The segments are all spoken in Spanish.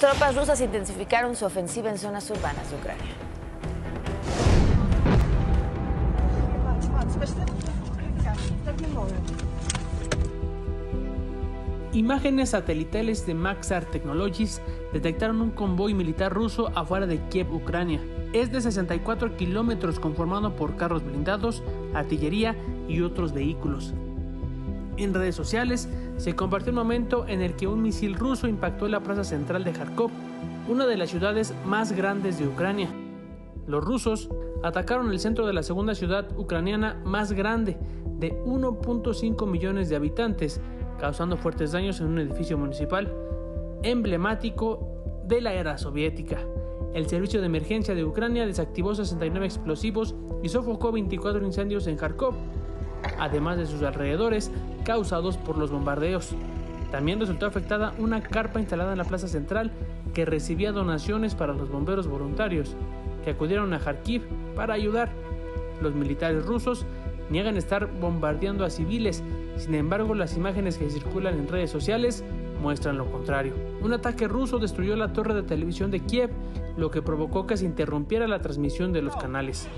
tropas rusas intensificaron su ofensiva en zonas urbanas de Ucrania. Imágenes satelitales de Maxar Technologies detectaron un convoy militar ruso afuera de Kiev, Ucrania. Es de 64 kilómetros conformado por carros blindados, artillería y otros vehículos. En redes sociales se compartió un momento en el que un misil ruso impactó la plaza central de Kharkov, una de las ciudades más grandes de Ucrania. Los rusos atacaron el centro de la segunda ciudad ucraniana más grande, de 1.5 millones de habitantes, causando fuertes daños en un edificio municipal emblemático de la era soviética. El servicio de emergencia de Ucrania desactivó 69 explosivos y sofocó 24 incendios en Kharkov, además de sus alrededores causados por los bombardeos. También resultó afectada una carpa instalada en la plaza central que recibía donaciones para los bomberos voluntarios que acudieron a Kharkiv para ayudar. Los militares rusos niegan estar bombardeando a civiles, sin embargo las imágenes que circulan en redes sociales muestran lo contrario. Un ataque ruso destruyó la torre de televisión de Kiev, lo que provocó que se interrumpiera la transmisión de los canales.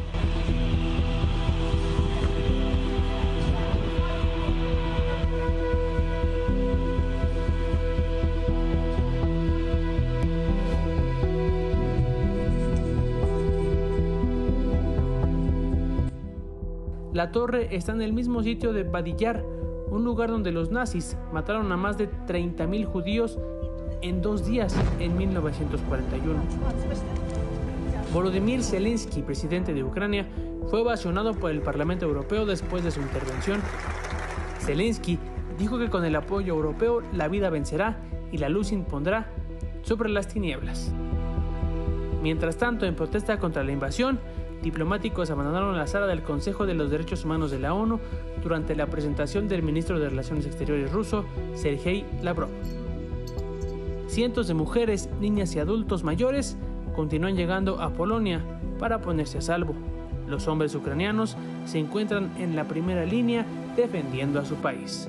La torre está en el mismo sitio de Badillar, un lugar donde los nazis mataron a más de 30.000 judíos en dos días en 1941. Volodymyr Zelensky, presidente de Ucrania, fue ovacionado por el Parlamento Europeo después de su intervención. Zelensky dijo que con el apoyo europeo la vida vencerá y la luz impondrá sobre las tinieblas. Mientras tanto, en protesta contra la invasión, diplomáticos abandonaron la sala del Consejo de los Derechos Humanos de la ONU durante la presentación del ministro de Relaciones Exteriores ruso, Sergei Lavrov. Cientos de mujeres, niñas y adultos mayores continúan llegando a Polonia para ponerse a salvo. Los hombres ucranianos se encuentran en la primera línea defendiendo a su país.